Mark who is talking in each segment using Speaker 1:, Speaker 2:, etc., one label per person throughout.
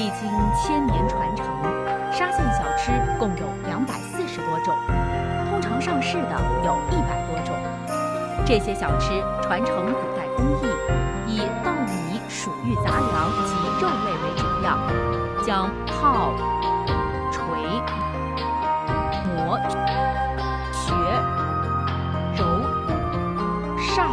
Speaker 1: 历经千年传承，沙县小吃共有两百四十多种，通常上市的有一百多种。这些小吃传承古代工艺，以稻米、薯玉杂粮及肉类为主料，将泡、捶、磨、学、揉、晒、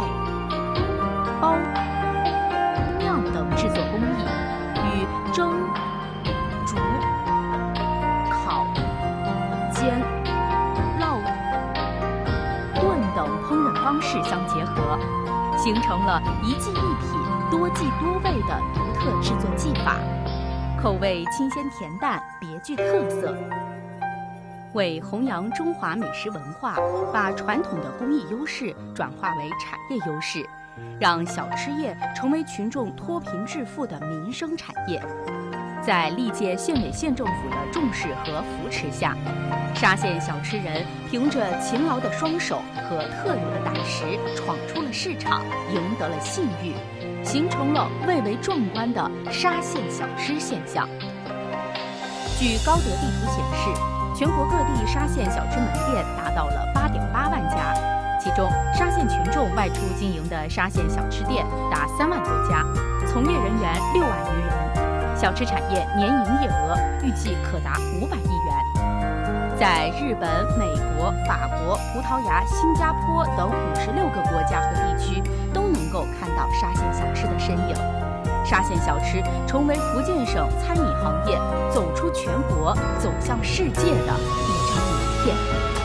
Speaker 1: 煎、烙、炖等烹饪方式相结合，形成了一技一品、多技多味的独特制作技法，口味清鲜甜淡，别具特色。为弘扬中华美食文化，把传统的工艺优势转化为产业优势，让小吃业成为群众脱贫致富的民生产业。在历届县委县政府的重视和扶持下，沙县小吃人凭着勤劳的双手和特有的胆识，闯出了市场，赢得了信誉，形成了蔚为壮观的沙县小吃现象。据高德地图显示，全国各地沙县小吃门店达到了八点八万家，其中沙县群众外出经营的沙县小吃店达三万多家，从业人员六万余人，小吃产业年营业额预计可达五百亿元。在日本、美国、法国、葡萄牙、新加坡等五十六个国家和地区都能够看到沙县小吃的身影。沙县小吃成为福建省餐饮行业走出全国、走向世界的一张名片。